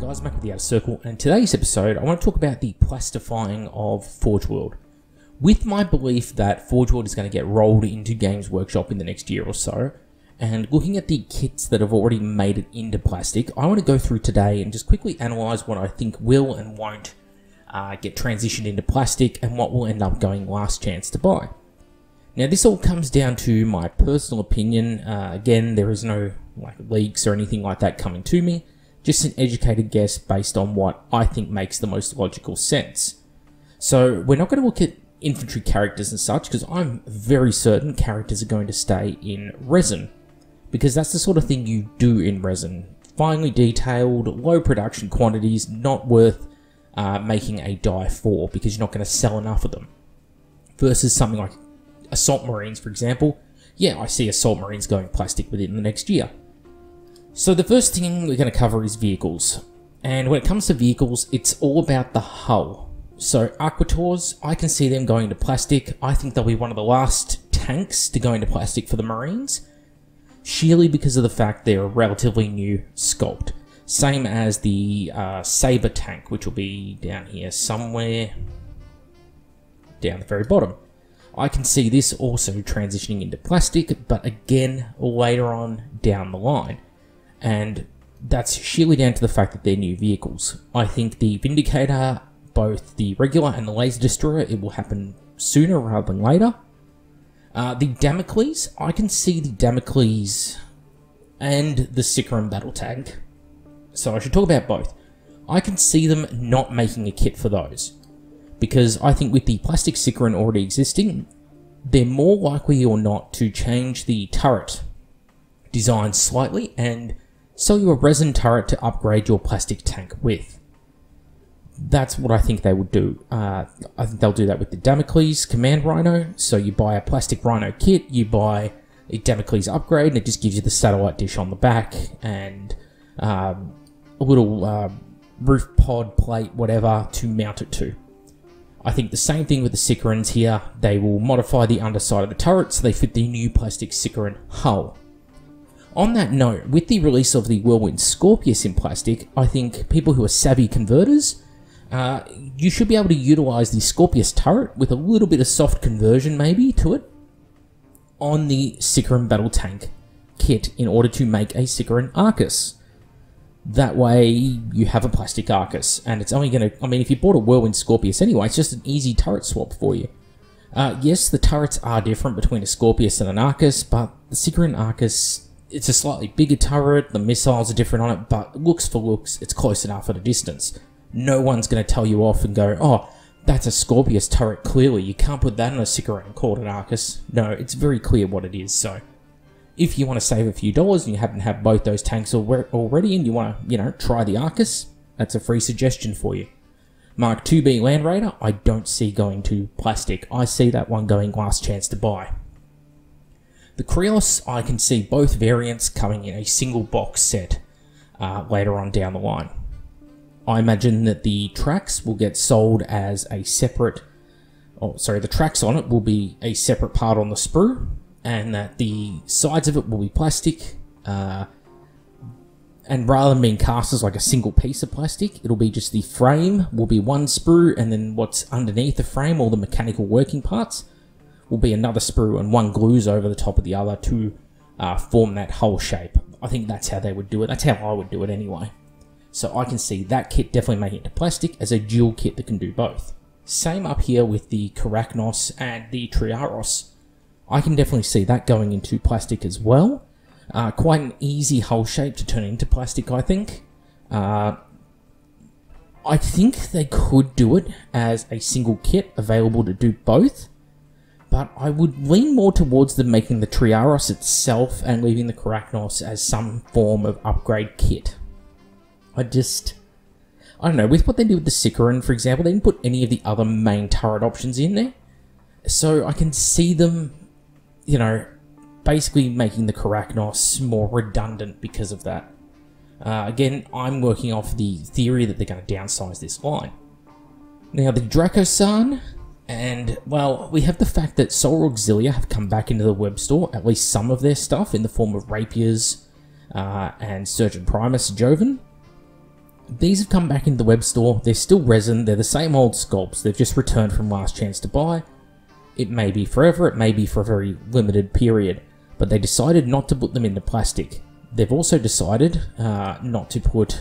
Guys, back with the Outer Circle, and today's episode I want to talk about the plastifying of Forge World. With my belief that Forge World is going to get rolled into Games Workshop in the next year or so, and looking at the kits that have already made it into plastic, I want to go through today and just quickly analyse what I think will and won't uh, get transitioned into plastic and what will end up going last chance to buy. Now this all comes down to my personal opinion. Uh, again, there is no like leaks or anything like that coming to me. Just an educated guess based on what I think makes the most logical sense. So we're not going to look at infantry characters and such because I'm very certain characters are going to stay in resin because that's the sort of thing you do in resin. Finely detailed, low production quantities, not worth uh, making a die for because you're not going to sell enough of them. Versus something like Assault Marines, for example. Yeah, I see Assault Marines going plastic within the next year. So the first thing we're going to cover is vehicles. And when it comes to vehicles, it's all about the hull. So Aquitaurs, I can see them going to plastic. I think they'll be one of the last tanks to go into plastic for the Marines. Sheerly because of the fact they're a relatively new sculpt. Same as the uh, Sabre tank, which will be down here somewhere down the very bottom. I can see this also transitioning into plastic, but again, later on down the line. And that's sheerly down to the fact that they're new vehicles. I think the Vindicator, both the regular and the Laser Destroyer, it will happen sooner rather than later. Uh, the Damocles, I can see the Damocles and the Sicaran Battle Tank. So I should talk about both. I can see them not making a kit for those. Because I think with the plastic Sicaran already existing, they're more likely or not to change the turret design slightly and sell you a resin turret to upgrade your plastic tank with. That's what I think they would do. Uh, I think they'll do that with the Damocles Command Rhino. So you buy a plastic Rhino kit, you buy a Damocles upgrade, and it just gives you the satellite dish on the back and um, a little uh, roof pod plate, whatever, to mount it to. I think the same thing with the Sicarans here. They will modify the underside of the turret so they fit the new plastic Sicaran hull. On that note, with the release of the Whirlwind Scorpius in plastic, I think people who are savvy converters, uh, you should be able to utilize the Scorpius turret with a little bit of soft conversion maybe to it on the Sicaran Battle Tank kit in order to make a Sicaran Arcus. That way, you have a plastic Arcus, and it's only going to. I mean, if you bought a Whirlwind Scorpius anyway, it's just an easy turret swap for you. Uh, yes, the turrets are different between a Scorpius and an Arcus, but the Sicaran Arcus, it's a slightly bigger turret, the missiles are different on it, but looks for looks, it's close enough at a distance. No one's going to tell you off and go, oh, that's a Scorpius turret, clearly. You can't put that in a Sicaran called an Arcus. No, it's very clear what it is, so if you want to save a few dollars and you happen to have both those tanks already and you want to, you know, try the Arcus, that's a free suggestion for you. Mark 2B Land Raider, I don't see going to plastic. I see that one going last chance to buy. The Krios, I can see both variants coming in a single box set uh, later on down the line. I imagine that the tracks will get sold as a separate, oh sorry, the tracks on it will be a separate part on the sprue, and that the sides of it will be plastic. Uh, and rather than being cast as like a single piece of plastic, it'll be just the frame will be one sprue, and then what's underneath the frame, all the mechanical working parts, will be another sprue, and one glues over the top of the other to uh, form that whole shape. I think that's how they would do it. That's how I would do it anyway. So I can see that kit definitely making it to plastic as a dual kit that can do both. Same up here with the Karacnos and the Triaros. I can definitely see that going into plastic as well. Uh, quite an easy hull shape to turn into plastic, I think. Uh, I think they could do it as a single kit available to do both, but I would lean more towards them making the Triaros itself and leaving the Karacnos as some form of upgrade kit. I just. I don't know, with what they did with the Sicaran, for example, they didn't put any of the other main turret options in there. So I can see them you know, basically making the Karacnos more redundant because of that. Uh, again, I'm working off the theory that they're going to downsize this line. Now, the Dracosan, and, well, we have the fact that Solar Auxilia have come back into the web store, at least some of their stuff, in the form of Rapiers uh, and Surgeon Primus Joven. These have come back into the web store. They're still resin. They're the same old sculpts. They've just returned from last chance to buy. It may be forever. It may be for a very limited period. But they decided not to put them into plastic. They've also decided uh, not to put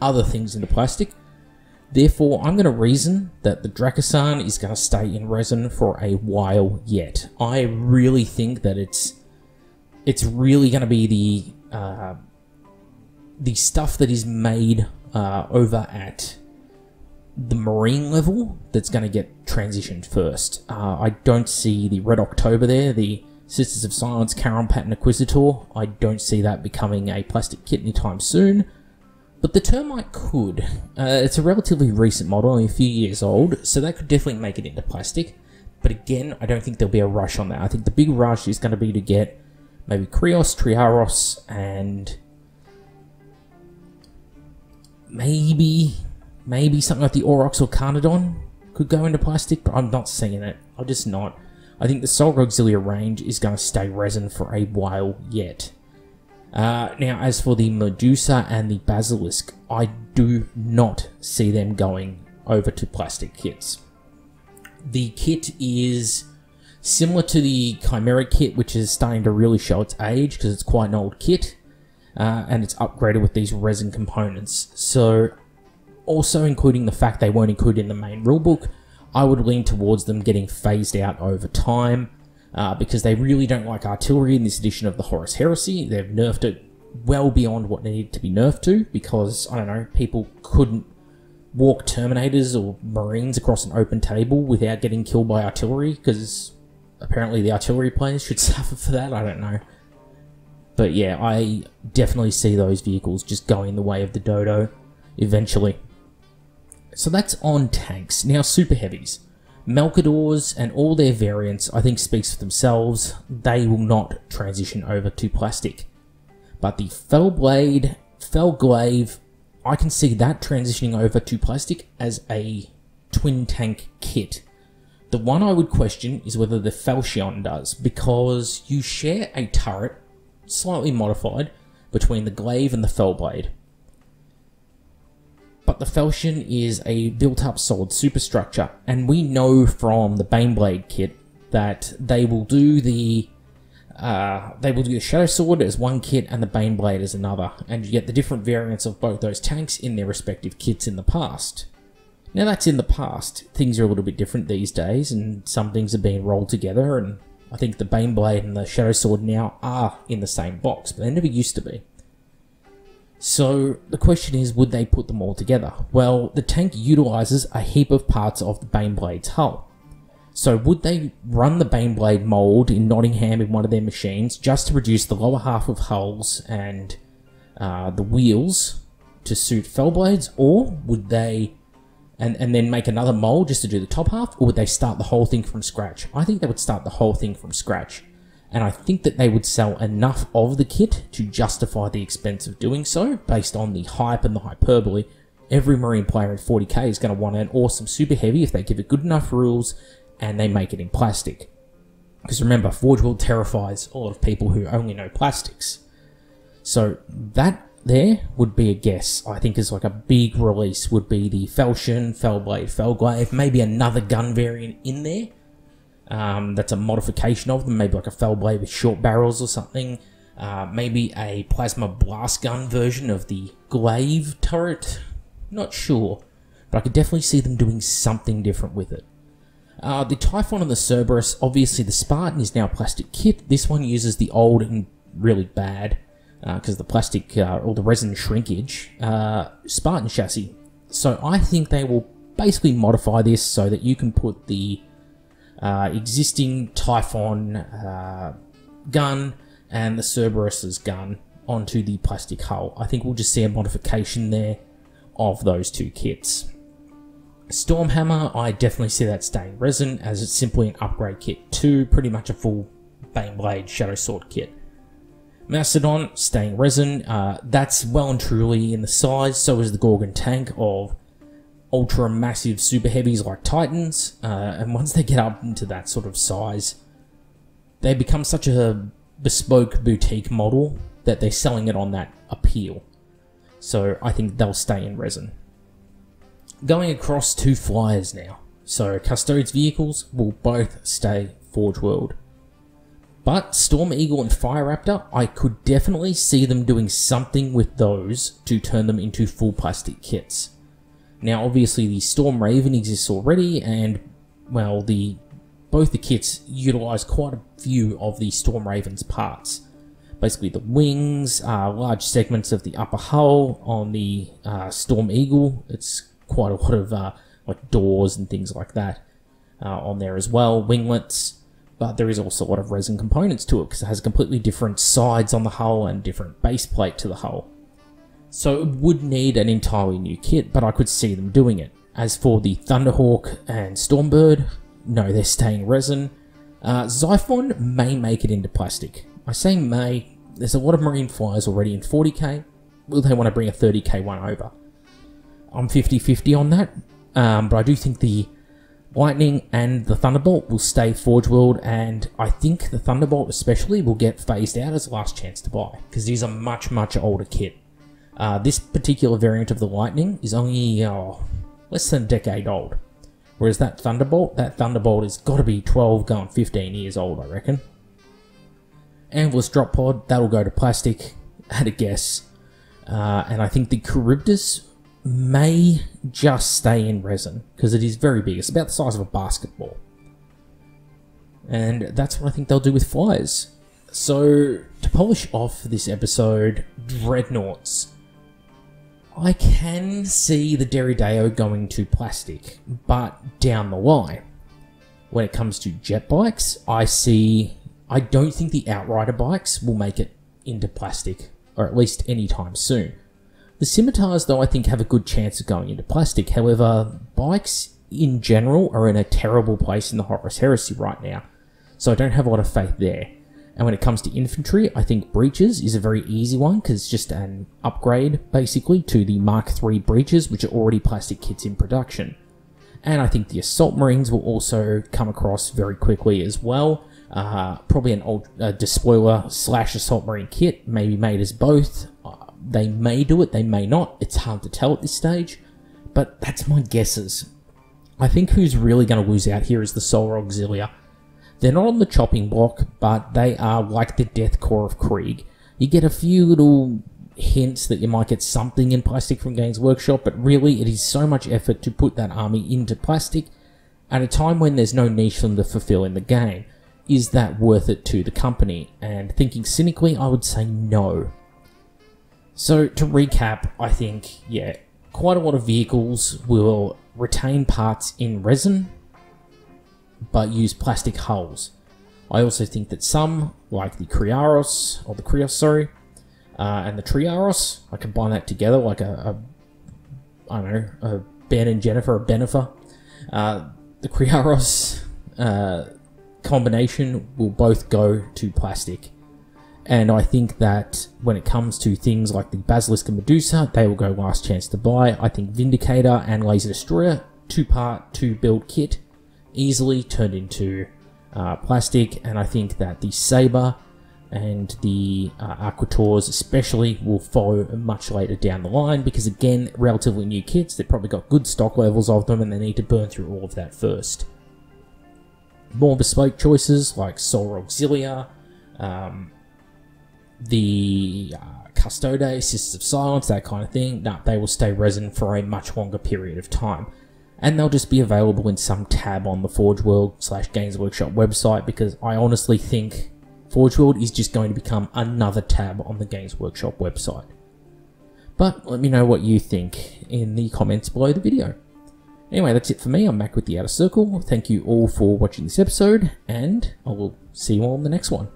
other things into plastic. Therefore, I'm going to reason that the Dracosan is going to stay in resin for a while yet. I really think that it's it's really going to be the uh, the stuff that is made uh, over at the marine level that's going to get transitioned first. Uh, I don't see the Red October there, the Sisters of Silence, Kharon Pattern Acquisitor. I don't see that becoming a plastic kit anytime soon. But the Termite could. Uh, it's a relatively recent model, only a few years old, so that could definitely make it into plastic. But again, I don't think there'll be a rush on that. I think the big rush is going to be to get maybe Krios, Triaros, and maybe maybe something like the Aurox or Carnodon could go into plastic, but I'm not seeing it. I'm just not. I think the Solar Auxilia range is going to stay resin for a while yet. Uh, now, as for the Medusa and the Basilisk, I do not see them going over to plastic kits. The kit is similar to the Chimera kit, which is starting to really show its age because it's quite an old kit uh, and it's upgraded with these resin components. So, also including the fact they weren't included in the main rulebook, I would lean towards them getting phased out over time uh, because they really don't like artillery in this edition of the Horus Heresy. They've nerfed it well beyond what needed to be nerfed to because, I don't know, people couldn't walk Terminators or Marines across an open table without getting killed by artillery because apparently the artillery players should suffer for that. I don't know. But yeah, I definitely see those vehicles just going the way of the Dodo eventually. So that's on tanks. Now, super heavies. Malcadors and all their variants, I think, speaks for themselves. They will not transition over to plastic. But the Fellblade, Felglaive, I can see that transitioning over to plastic as a twin tank kit. The one I would question is whether the Falchion does, because you share a turret slightly modified between the glaive and the fellblade. But the falchion is a built-up solid superstructure, and we know from the Baneblade kit that they will do the uh, they will do the Shadow Sword as one kit and the Baneblade as another, and you get the different variants of both those tanks in their respective kits in the past. Now that's in the past. Things are a little bit different these days, and some things are being rolled together, and I think the Baneblade and the Shadow Sword now are in the same box, but they never used to be. So the question is, would they put them all together? Well, the tank utilizes a heap of parts of the Baneblade's hull. So would they run the Baneblade mold in Nottingham in one of their machines just to produce the lower half of hulls and uh, the wheels to suit Fellblades, or would they and, and then make another mold just to do the top half, or would they start the whole thing from scratch? I think they would start the whole thing from scratch. And I think that they would sell enough of the kit to justify the expense of doing so, based on the hype and the hyperbole. Every Marine player in 40k is going to want an awesome super heavy if they give it good enough rules and they make it in plastic. Because remember, Forge World terrifies a lot of people who only know plastics. So that there would be a guess. I think is like a big release would be the Falchion, Fellblade, Felglaive, maybe another gun variant in there. Um, that's a modification of them, maybe like a Fellblade with short barrels or something. Uh, maybe a plasma blast gun version of the Glaive turret. Not sure, but I could definitely see them doing something different with it. Uh, the Typhon and the Cerberus, obviously the Spartan is now plastic kit. This one uses the old and really bad because uh, the plastic uh, or the resin shrinkage, uh, Spartan chassis. So I think they will basically modify this so that you can put the uh, existing Typhon uh, gun and the Cerberus's gun onto the plastic hull. I think we'll just see a modification there of those two kits. Stormhammer, I definitely see that staying resin as it's simply an upgrade kit to pretty much a full Baneblade Shadow Sword kit. Mastodon staying resin, uh, that's well and truly in the size, so is the Gorgon tank of ultra massive super heavies like Titans, uh, and once they get up into that sort of size, they become such a bespoke boutique model that they're selling it on that appeal. So I think they'll stay in resin. Going across to flyers now. So Custodes vehicles will both stay Forge World. But Storm Eagle and Fire Raptor, I could definitely see them doing something with those to turn them into full plastic kits. Now, obviously, the Storm Raven exists already, and well, the both the kits utilize quite a few of the Storm Raven's parts. Basically, the wings, uh, large segments of the upper hull on the uh, Storm Eagle. It's quite a lot of uh, like doors and things like that uh, on there as well. Winglets but there is also a lot of resin components to it because it has completely different sides on the hull and different base plate to the hull. So it would need an entirely new kit, but I could see them doing it. As for the Thunderhawk and Stormbird, no, they're staying resin. Uh, Xiphon may make it into plastic. I say may, there's a lot of marine flyers already in 40k. Will they want to bring a 30k one over? I'm 50-50 on that, um, but I do think the Lightning and the Thunderbolt will stay Forge World, and I think the Thunderbolt especially will get phased out as last chance to buy, because these are much, much older kit. Uh, this particular variant of the Lightning is only oh, less than a decade old, whereas that Thunderbolt, that Thunderbolt has got to be 12 going 15 years old, I reckon. Anvillus Drop Pod, that'll go to plastic, at a guess. Uh, and I think the Kharybdis may just stay in resin because it is very big. It's about the size of a basketball. And that's what I think they'll do with flyers. So, to polish off this episode, Dreadnoughts. I can see the Deredeo going to plastic, but down the line. When it comes to jet bikes, I see. I don't think the Outrider bikes will make it into plastic, or at least anytime soon. The scimitars, though, I think have a good chance of going into plastic. However, bikes in general are in a terrible place in the Horus Heresy right now, so I don't have a lot of faith there. And when it comes to infantry, I think breaches is a very easy one because it's just an upgrade basically to the Mark III breaches, which are already plastic kits in production. And I think the assault marines will also come across very quickly as well. Uh, probably an old uh, despoiler slash assault marine kit, maybe made as both. They may do it, they may not. It's hard to tell at this stage, but that's my guesses. I think who's really going to lose out here is the Solar Auxilia. They're not on the chopping block, but they are like the Death Korps of Krieg. You get a few little hints that you might get something in plastic from Games Workshop, but really it is so much effort to put that army into plastic at a time when there's no niche for them to fulfill in the game. Is that worth it to the company? And thinking cynically, I would say no. So to recap, I think, yeah, quite a lot of vehicles will retain parts in resin, but use plastic hulls. I also think that some, like the Kriaros, or the Krios, sorry, uh, and the Triaros, I combine that together like a, a I don't know, a Ben and Jennifer, a Bennifer. Uh, the Kriaros uh, combination will both go to plastic. And I think that when it comes to things like the Basilisk and Medusa, they will go last chance to buy. I think Vindicator and Laser Destroyer, two part, two build kit, easily turned into uh, plastic. And I think that the Sabre and the uh, Aquators especially will follow much later down the line because again, relatively new kits, they've probably got good stock levels of them and they need to burn through all of that first. More bespoke choices like Solar Auxilia, um, the uh, Custode, Sisters of Silence, that kind of thing, no, they will stay resin for a much longer period of time. And they'll just be available in some tab on the Forge World slash Games Workshop website because I honestly think Forge World is just going to become another tab on the Games Workshop website. But let me know what you think in the comments below the video. Anyway, that's it for me. I'm back with the Outer Circle. Thank you all for watching this episode, and I will see you all in the next one.